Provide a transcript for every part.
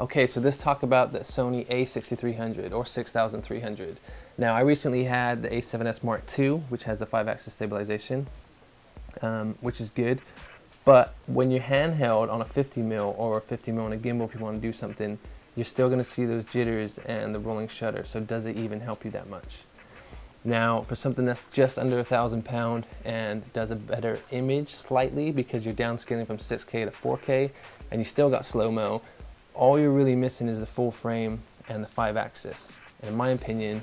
Okay, so let's talk about the Sony a6300 or 6300. Now, I recently had the a7S Mark II, which has the 5-axis stabilization, um, which is good. But when you're handheld on a 50 mil or a 50 mil on a gimbal, if you want to do something, you're still going to see those jitters and the rolling shutter. So does it even help you that much? Now, for something that's just under a thousand pound and does a better image slightly because you're downscaling from 6K to 4K and you still got slow-mo, all you're really missing is the full frame and the five axis. And in my opinion,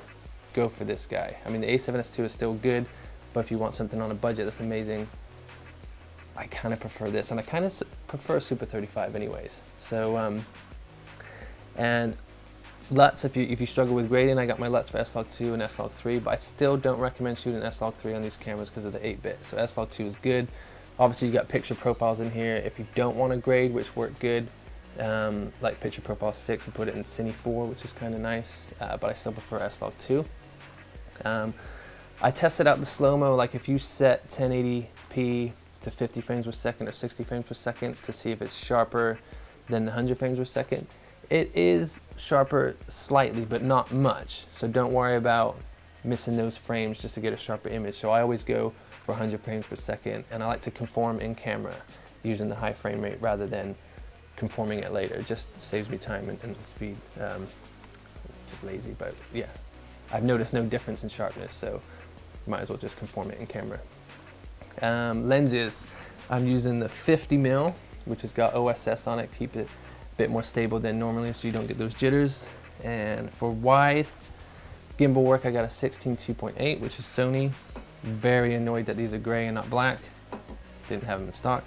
go for this guy. I mean, the A7S II is still good, but if you want something on a budget that's amazing, I kind of prefer this. And I kind of prefer a Super 35 anyways. So, um, and LUTs, if you, if you struggle with grading, I got my LUTs for S-Log2 and S-Log3, but I still don't recommend shooting S-Log3 on these cameras because of the 8-bit. So S-Log2 is good. Obviously, you got picture profiles in here. If you don't want to grade, which work good, um, like picture profile 6, we put it in Cine 4, which is kind of nice, uh, but I still prefer S-Log2. Um, I tested out the slow-mo, like if you set 1080p to 50 frames per second or 60 frames per second to see if it's sharper than 100 frames per second, it is sharper slightly, but not much. So don't worry about missing those frames just to get a sharper image. So I always go for 100 frames per second, and I like to conform in camera using the high frame rate rather than conforming it later. It just saves me time and, and speed. Um, just lazy, but yeah. I've noticed no difference in sharpness, so might as well just conform it in camera. Um, lenses, I'm using the 50 mil, which has got OSS on it, keep it a bit more stable than normally so you don't get those jitters. And for wide gimbal work, I got a 16 2.8, which is Sony. Very annoyed that these are gray and not black. Didn't have them in stock.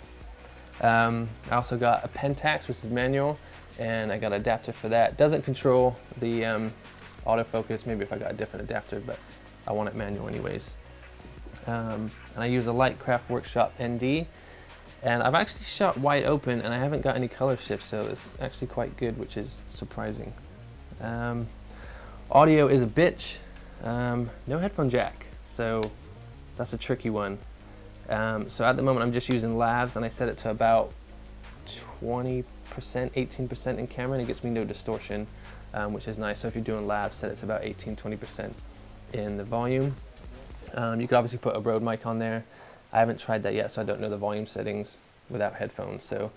Um, I also got a Pentax, which is manual, and I got an adapter for that. Doesn't control the um, autofocus, maybe if I got a different adapter, but I want it manual anyways. Um, and I use a Lightcraft Workshop ND, and I've actually shot wide open and I haven't got any color shifts, so it's actually quite good, which is surprising. Um, audio is a bitch. Um, no headphone jack, so that's a tricky one. Um, so at the moment I'm just using lavs and I set it to about 20%, 18% in camera and it gets me no distortion, um, which is nice. So if you're doing lavs, set it to about 18, 20% in the volume. Um, you could obviously put a Rode mic on there. I haven't tried that yet, so I don't know the volume settings without headphones. So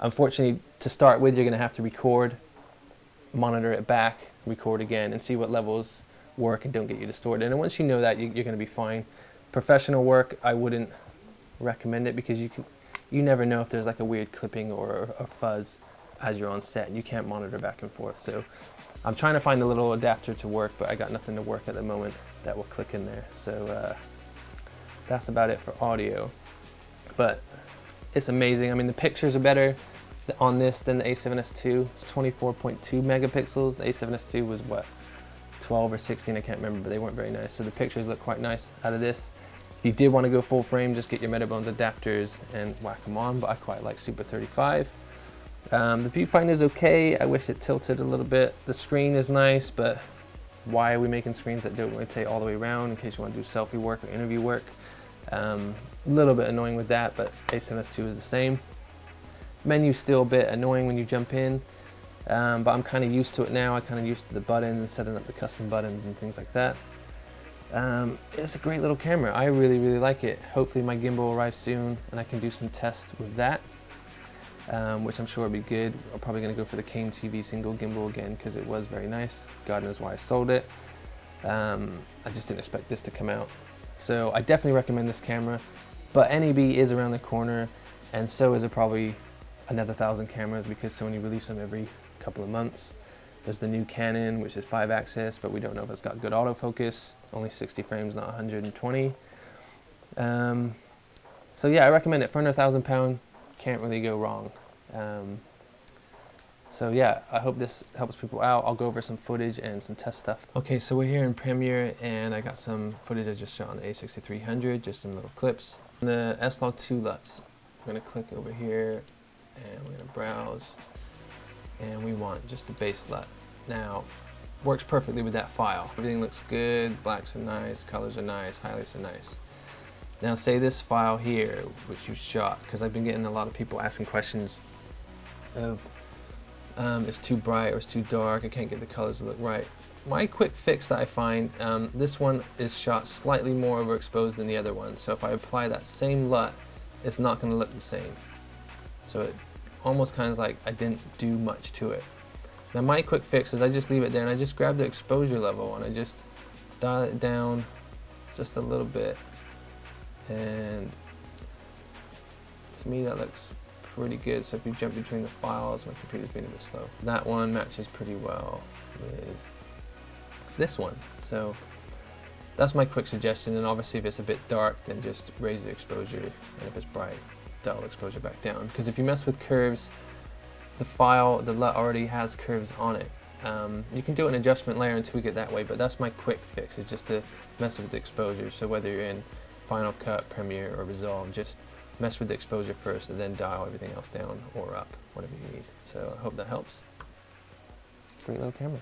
unfortunately, to start with, you're gonna have to record, monitor it back, record again, and see what levels work and don't get you distorted. And once you know that, you, are gonna be fine. Professional work, I wouldn't recommend it because you can, you never know if there's like a weird clipping or a fuzz as you're on set. And you can't monitor back and forth. So I'm trying to find a little adapter to work, but I got nothing to work at the moment that will click in there. So uh, that's about it for audio. But it's amazing. I mean, the pictures are better on this than the A7S II. It's 24.2 megapixels. The A7S II was what, 12 or 16, I can't remember, but they weren't very nice. So the pictures look quite nice out of this. If you did want to go full frame, just get your Metabones adapters and whack them on, but I quite like Super 35. Um, the viewfinder is okay. I wish it tilted a little bit. The screen is nice, but why are we making screens that don't rotate all the way around in case you want to do selfie work or interview work? Um, a little bit annoying with that, but A7S2 is the same. Menu's still a bit annoying when you jump in, um, but I'm kind of used to it now. I kind of used to the buttons and setting up the custom buttons and things like that. Um, it's a great little camera. I really, really like it. Hopefully my gimbal arrives soon and I can do some tests with that, um, which I'm sure will be good. I'm probably gonna go for the CAME-TV single gimbal again because it was very nice. God knows why I sold it. Um, I just didn't expect this to come out. So I definitely recommend this camera, but NAB is around the corner and so is probably another thousand cameras because Sony release them every couple of months. There's the new Canon, which is five axis, but we don't know if it's got good autofocus, only 60 frames, not 120. Um, so yeah, I recommend it for under a thousand pound, can't really go wrong. Um, so yeah, I hope this helps people out. I'll go over some footage and some test stuff. Okay, so we're here in Premiere and I got some footage I just shot on the A6300, just some little clips. The S-Log2 LUTs. We're gonna click over here and we're gonna browse and we want just the base LUT. Now, works perfectly with that file. Everything looks good, blacks are nice, colors are nice, highlights are nice. Now say this file here, which you shot, because I've been getting a lot of people asking questions of um, it's too bright or it's too dark. I can't get the colors to look right. My quick fix that I find, um, this one is shot slightly more overexposed than the other one. So if I apply that same LUT, it's not going to look the same. So it almost kind of like I didn't do much to it. Now my quick fix is I just leave it there and I just grab the exposure level and I just dial it down just a little bit. And to me that looks pretty good. So if you jump between the files, my computer's being a bit slow. That one matches pretty well with this one. So that's my quick suggestion. And obviously if it's a bit dark, then just raise the exposure. And if it's bright, dial exposure back down. Because if you mess with curves, the file, the LUT already has curves on it. Um, you can do an adjustment layer and tweak it that way, but that's my quick fix, is just to mess with the exposure. So whether you're in Final Cut, Premiere, or Resolve, just mess with the exposure first and then dial everything else down or up, whatever you need. So I hope that helps. Great little camera.